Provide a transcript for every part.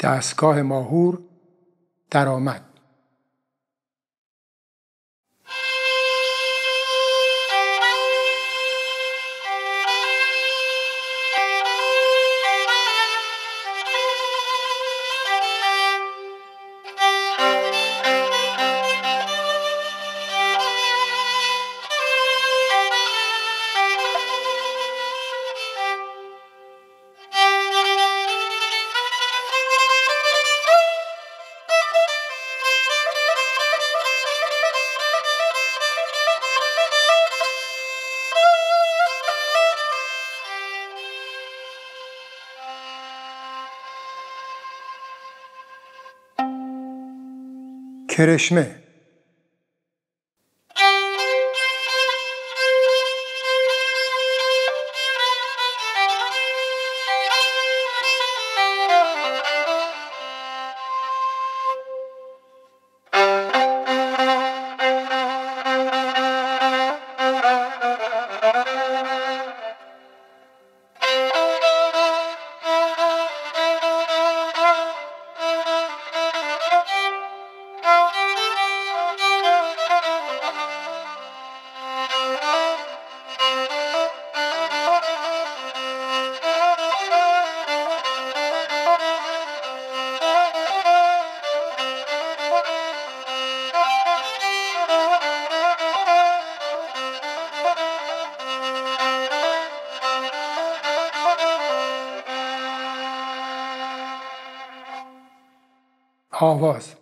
دستگاه ماهور درآمد. کرشمه was.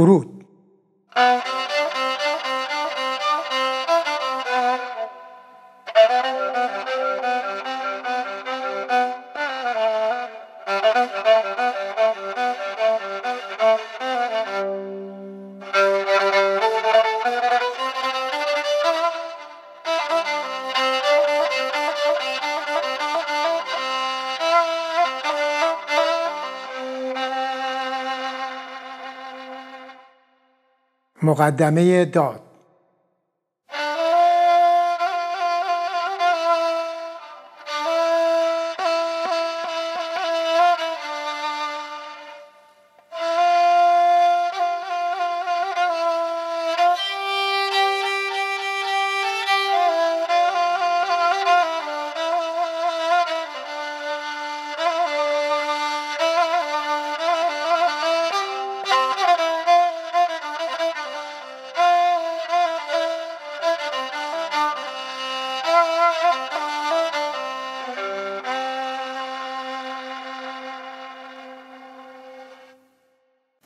фуруд. مقدمه داد.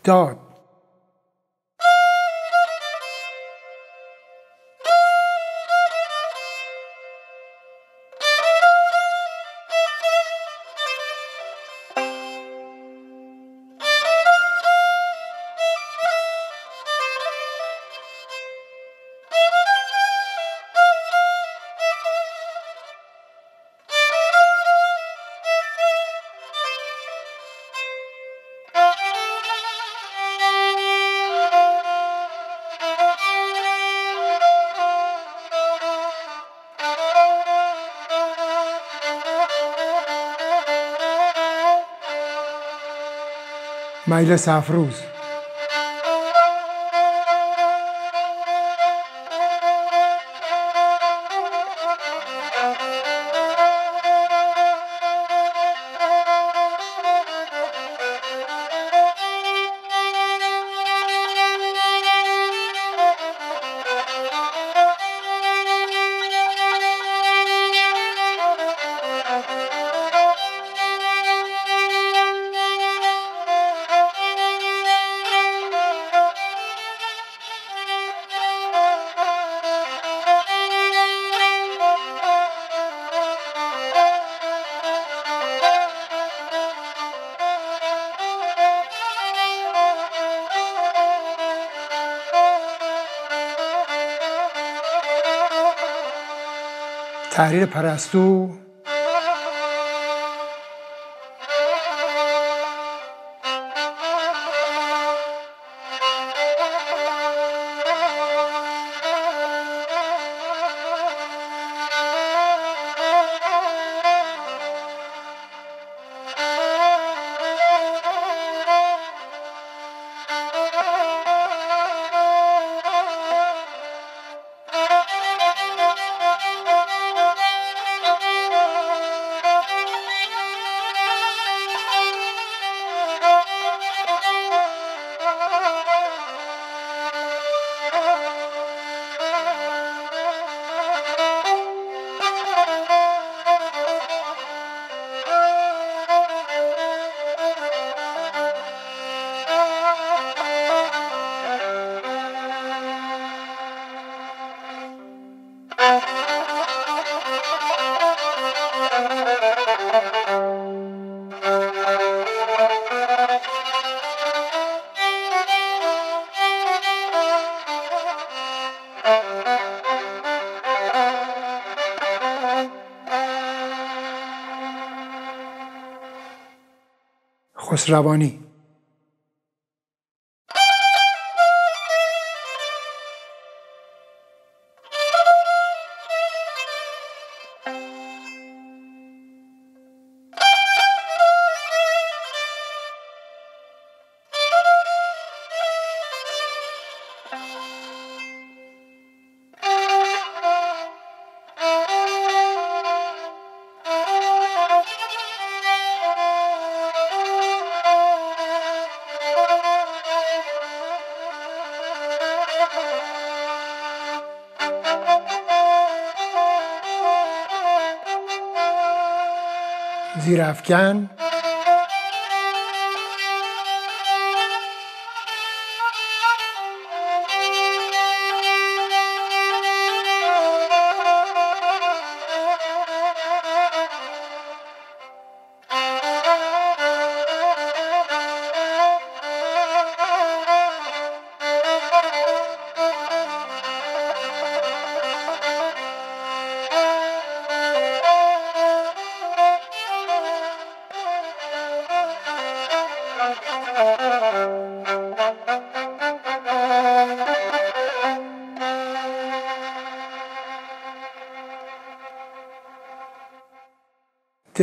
داد Ismail Safruz. تحریر پرستو روانی. خسروانی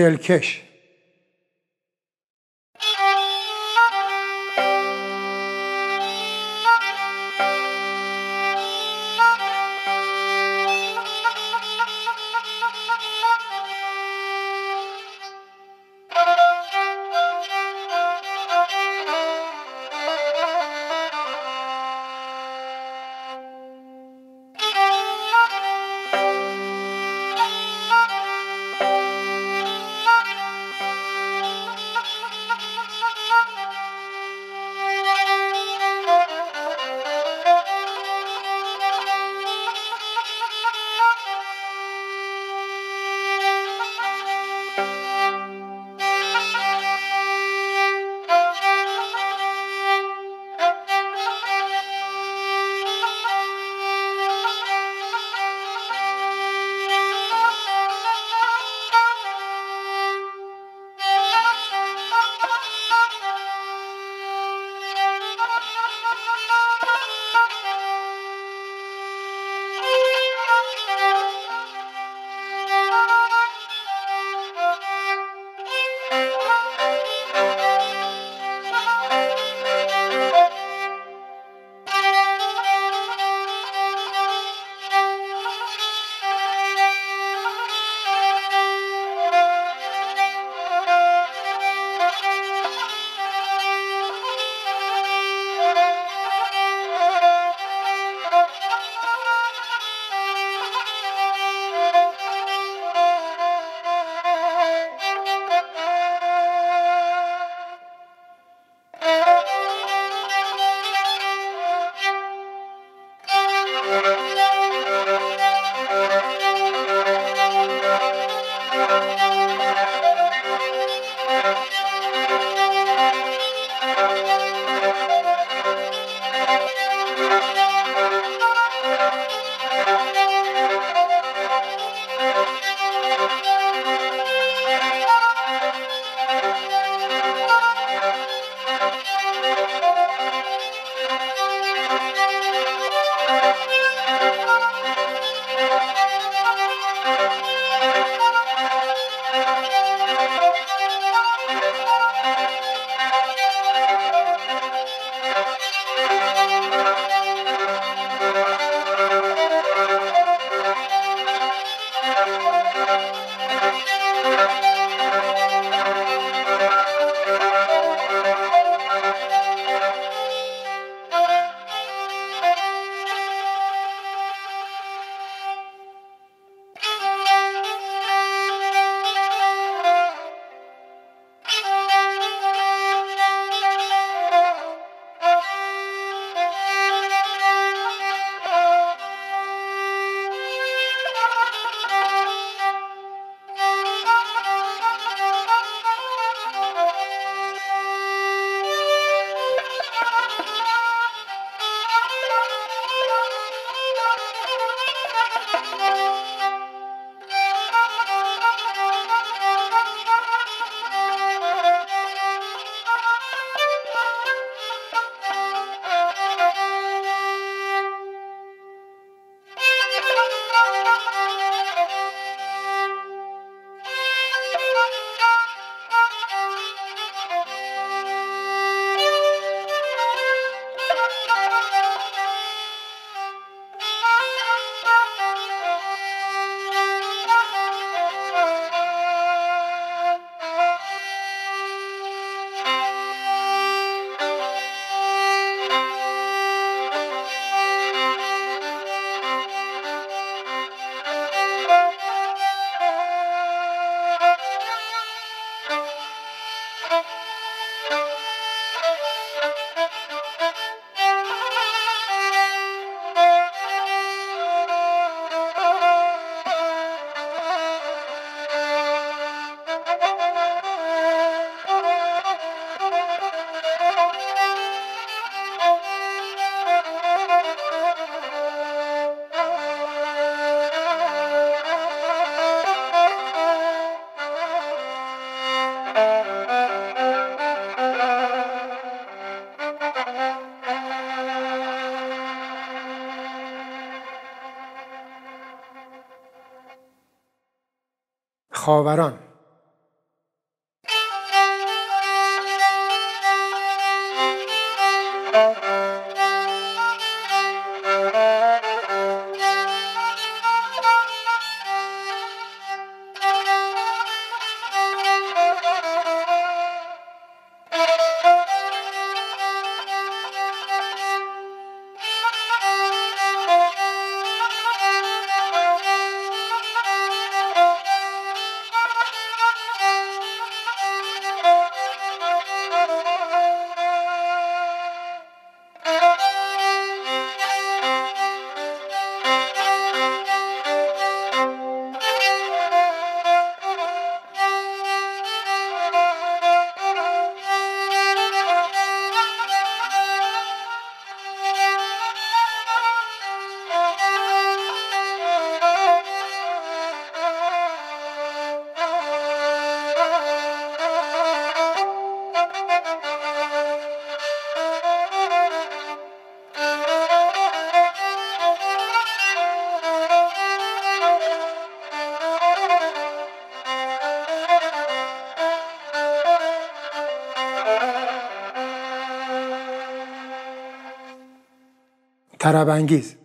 زیرافکن دلکش خاوران tarabengiz.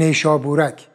نیشابورک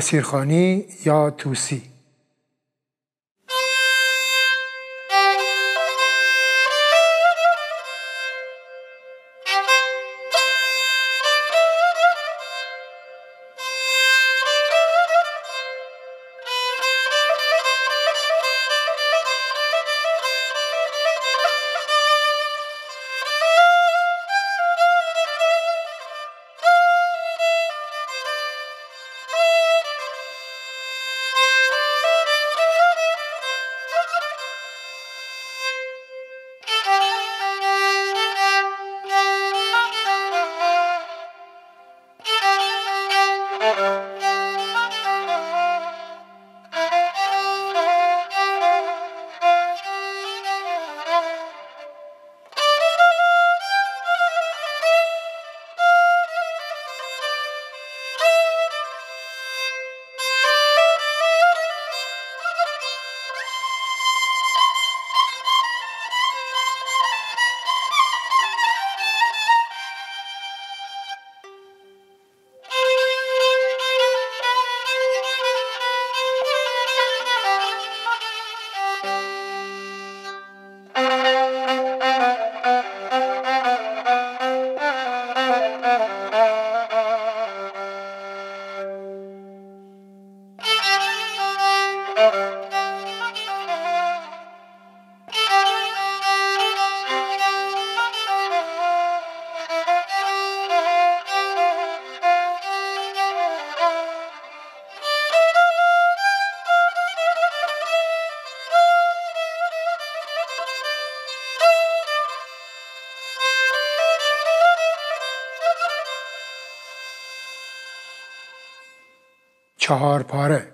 نصیرخانی یا توسی. çahar pare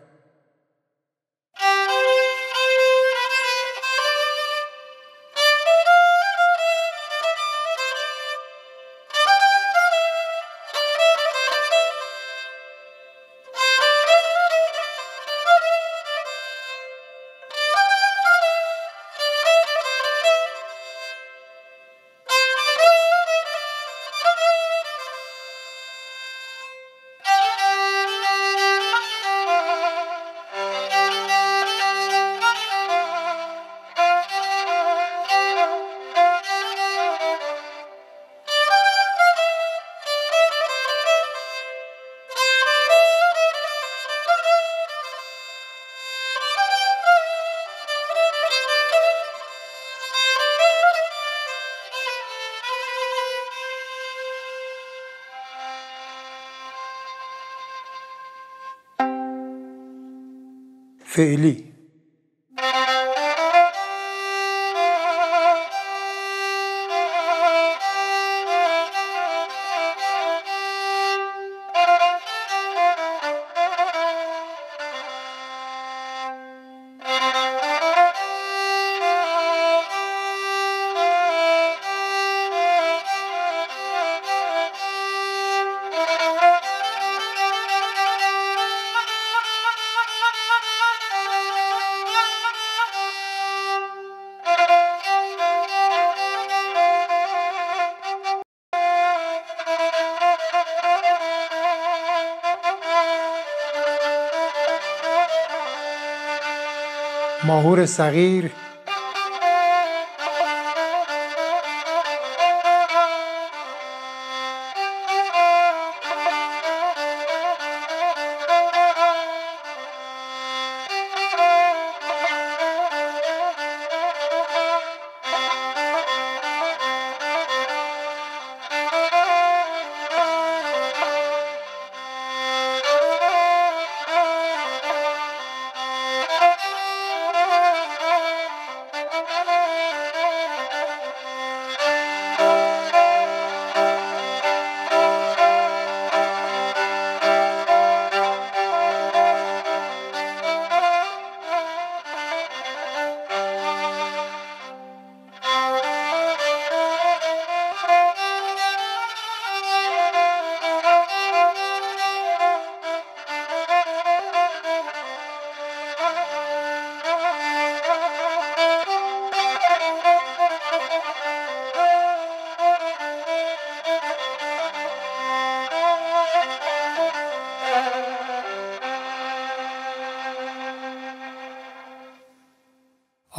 feili صغیر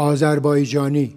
آذربایجانی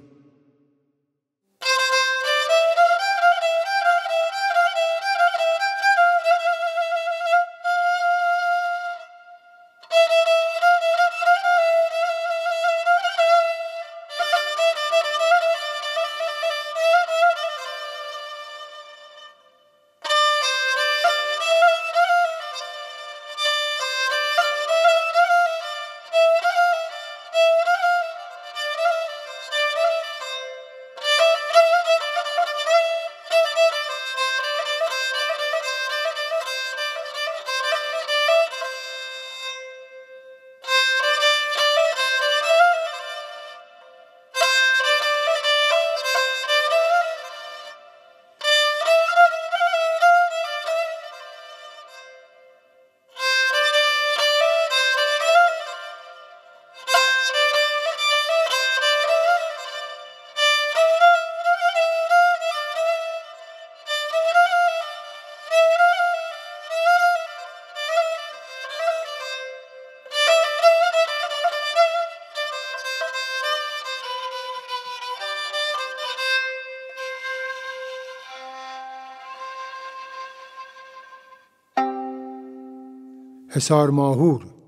حصار ماهور.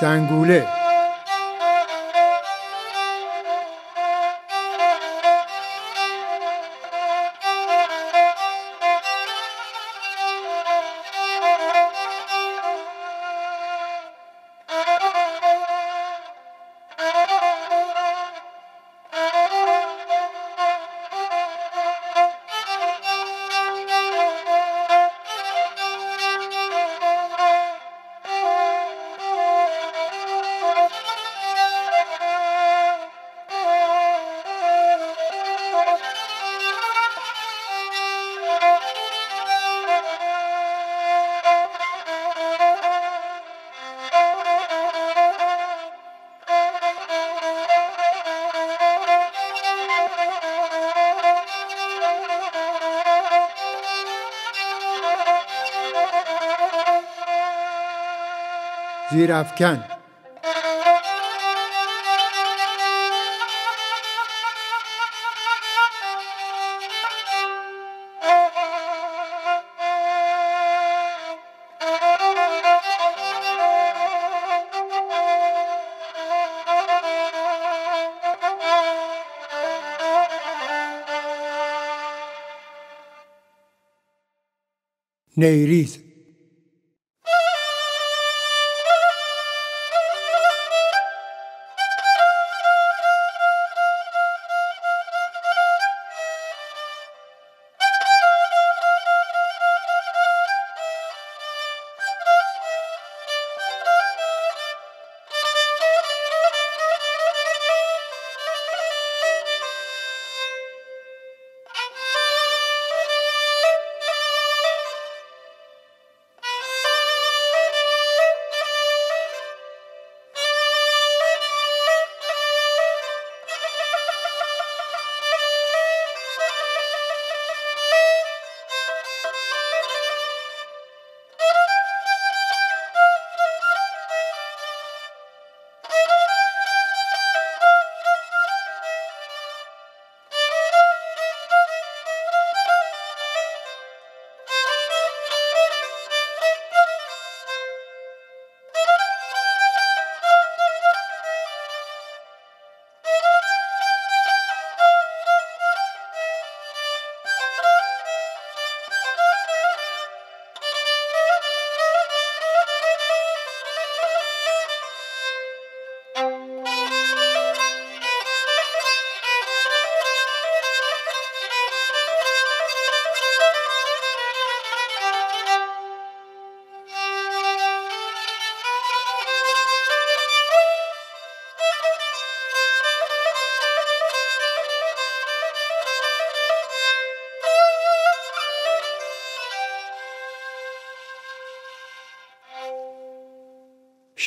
زنگوله زیر افکن. نیریز.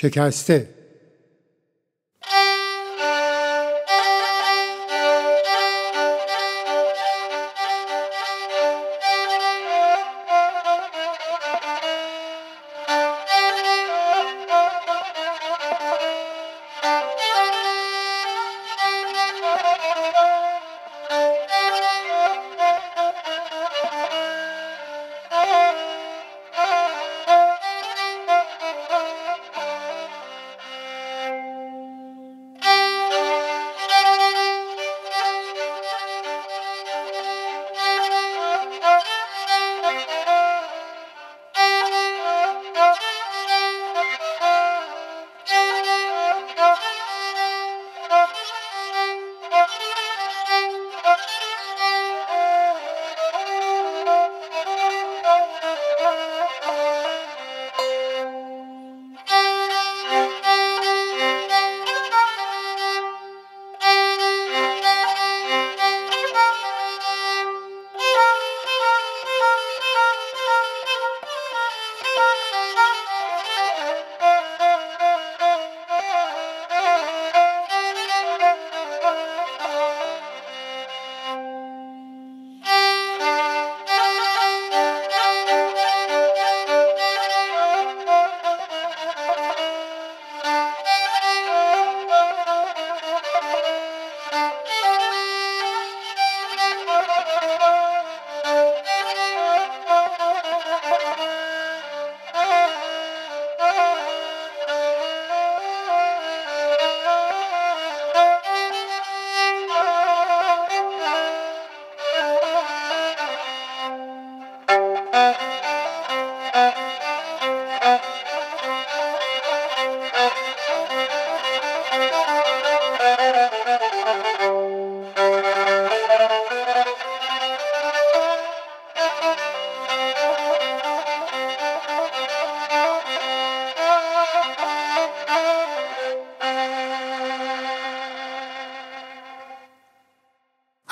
شکسته.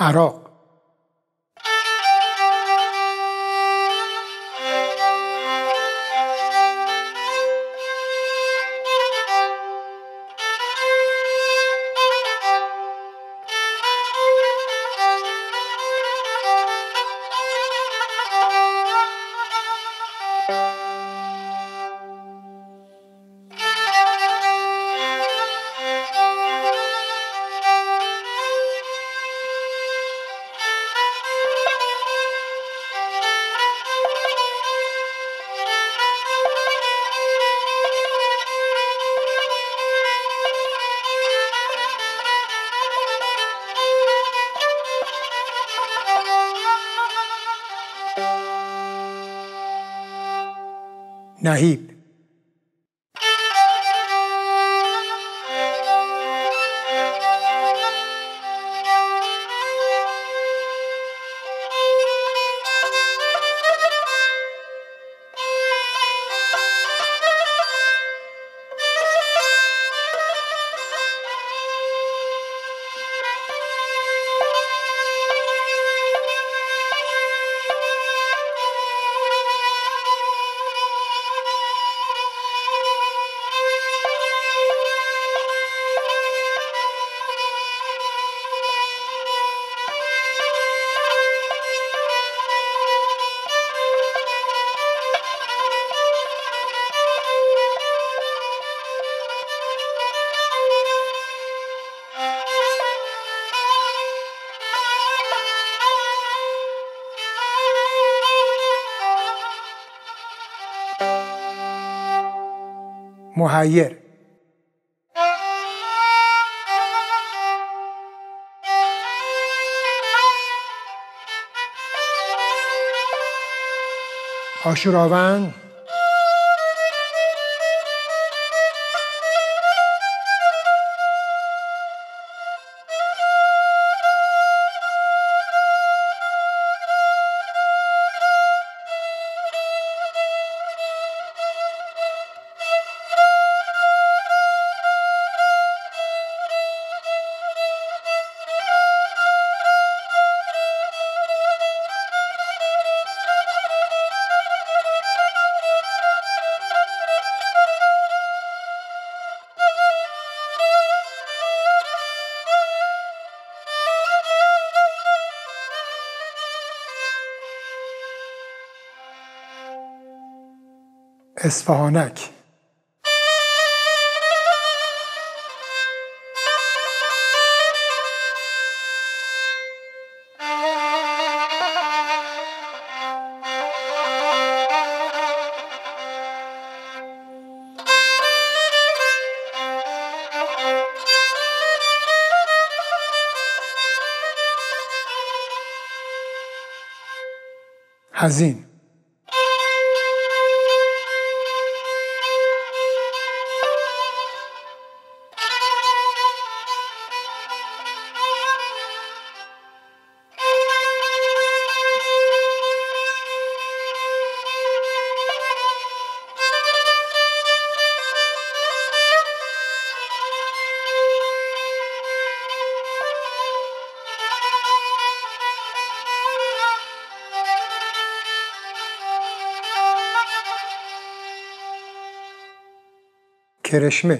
arok na hii مهیر آشوراون اصفهانک. حزین. کرشمه.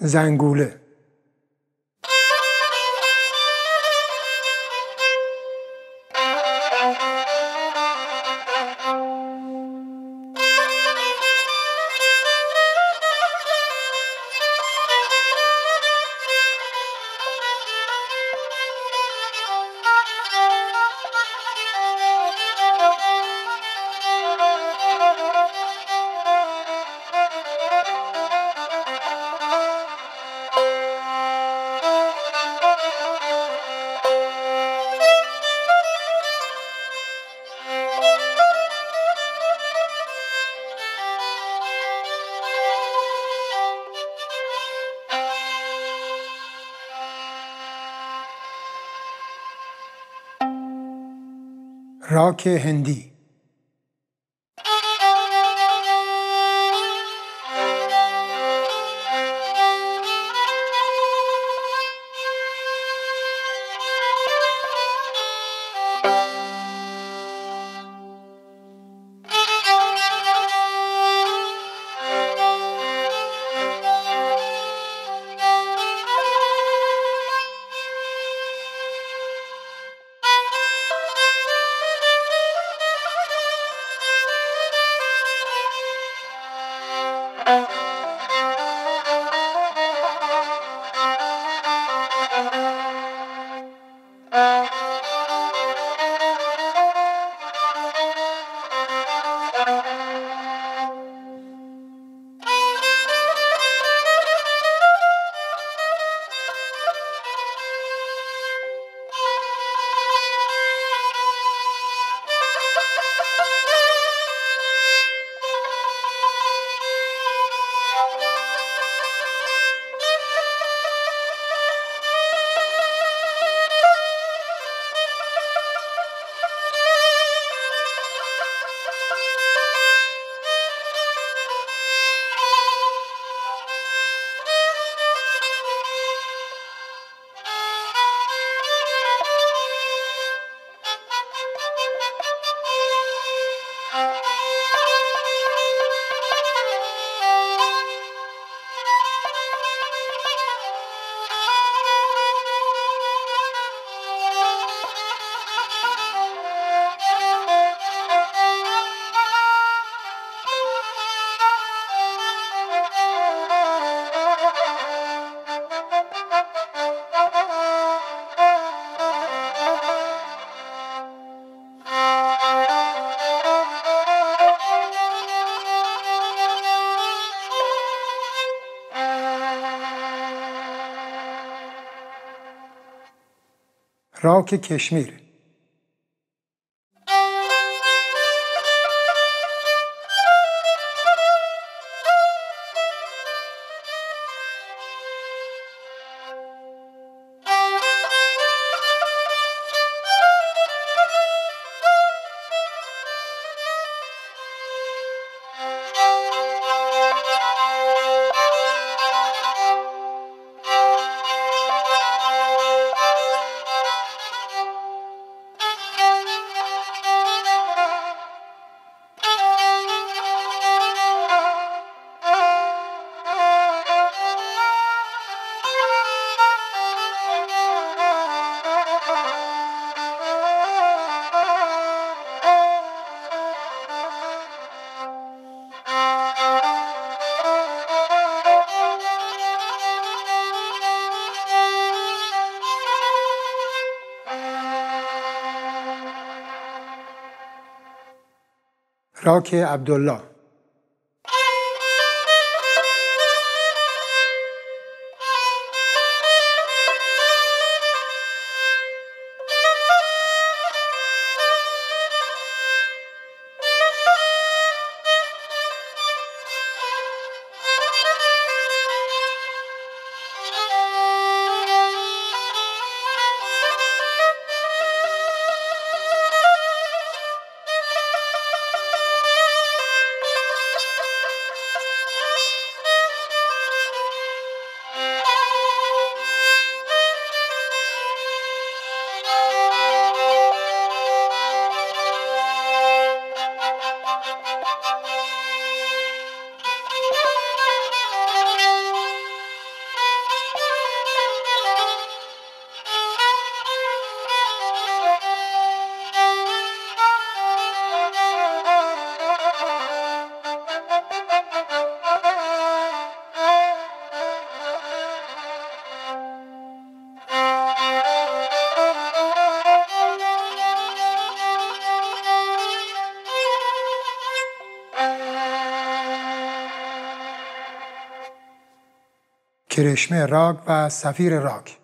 زنگوله. راک هندی راک کشمیر راک عبدالله. کرشمه راگ و سفیر راگ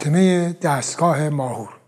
خاتمه دستگاه ماهور.